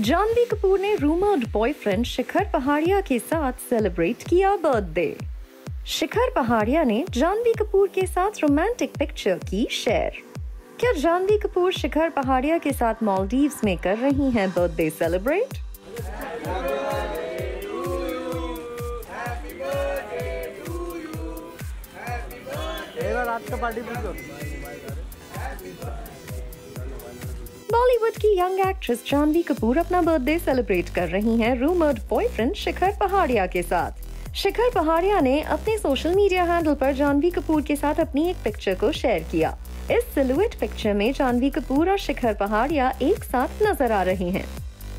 जानवी कपूर ने rumoured boyfriend शिखर पहाड़िया के साथ सेलिब्रेट किया बर्थडे शिखर पहाड़िया ने जानवी कपूर के साथ रोमांटिक पिक्चर की शेयर क्या जानवी कपूर शिखर पहाड़िया के साथ मालदीव्स में कर रही हैं बर्थडे सेलिब्रेट रात का पार्टी बॉलीवुड की यंग एक्ट्रेस जानवी कपूर अपना बर्थडे सेलिब्रेट कर रही हैं रूमर्ड बॉयफ्रेंड शिखर पहाड़िया के साथ। शिखर पहाड़िया ने अपने सोशल मीडिया हैंडल पर जानवी कपूर के साथ अपनी एक पिक्चर को शेयर किया। इस सिलुएट पिक्चर में जानवी कपूर और शिखर पहाड़िया एक साथ नज़र आ रहे हैं।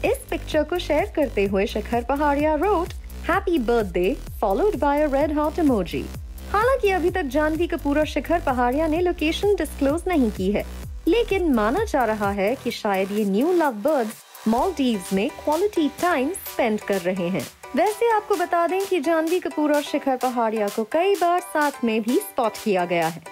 इस पिक्चर को शेयर करते हुए Shikhar Pahariya wrote happy birthday followed by a red hot emoji हालाँकि अभी तक जानवी कपूर और शिखर पहाड़िया ने लोकेशन डिस्क्लोज नहीं की है। लेकिन माना जा रहा है कि शायद ये न्यू लव बर्ड्स मॉलडीव्स में क्वालिटी टाइम स्पेंड कर रहे हैं। वैसे आपको बता दें कि जानवी कपूर और शिखर पहाड़िया को कई बार साथ में भी स्पॉट किया गया है।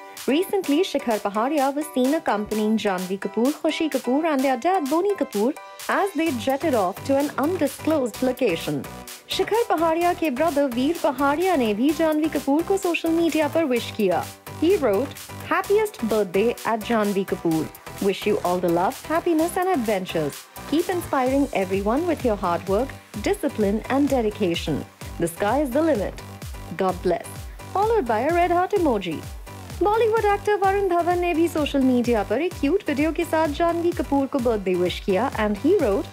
Paharia was seen accompanying Janvi Kapoor, Khushi Kapoor and their dad Boni Kapoor as they jetted off to an undisclosed location. शिखर पहाड़िया के ब्रदर वीर पहाड़िया ने भी जानवी कपूर को सोशल मीडिया पर विश किया। He wrote, Happiest birthday at Janvi Kapoor. Wish you all the love, happiness and adventures. Keep inspiring everyone with your hard work, discipline and dedication. The sky is the limit. God bless. Followed by a red heart emoji. Bollywood actor Varun Dhawan ने भी social media पर एक cute video के साथ जानवी कपूर को birthday wish किया and he wrote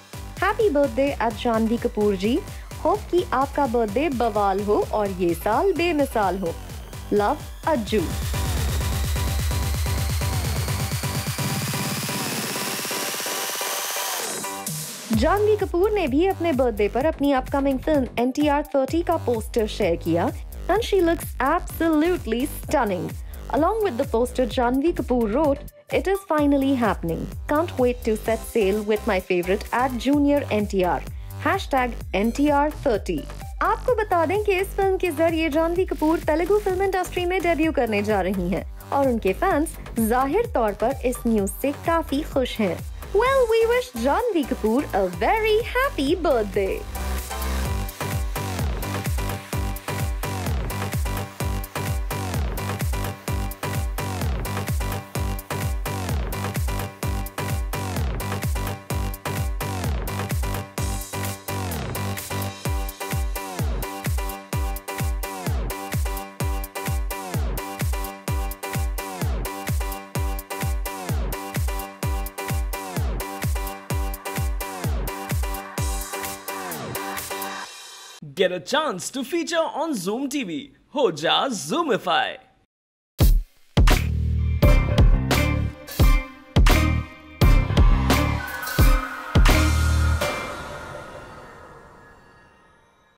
happy birthday at Janhvi Kapoor ji hope कि आपका बर्थडे बवाल हो और ये साल बेमिसाल हो लव अज्जू Janhvi Kapoor ने भी अपने बर्थडे पर अपनी upcoming film N T R thirty का पोस्टर शेयर किया and she looks absolutely stunning Along with the poster, Janvi Kapoor wrote, It is finally happening. Can't wait to set sail with my favorite at Junior NTR. Hashtag NTR30. आपको बता दें कि इस film के ज़रिए Janhvi Kapoor Telugu film industry में debut करने जा रही हैं और उनके फैंस ज़ाहिर तौर पर इस न्यूज़ से काफ़ी खुश हैं Well, we wish Janvi Kapoor a very happy birthday. Get a chance to feature on Zoom TV. Ho ja Zoomify.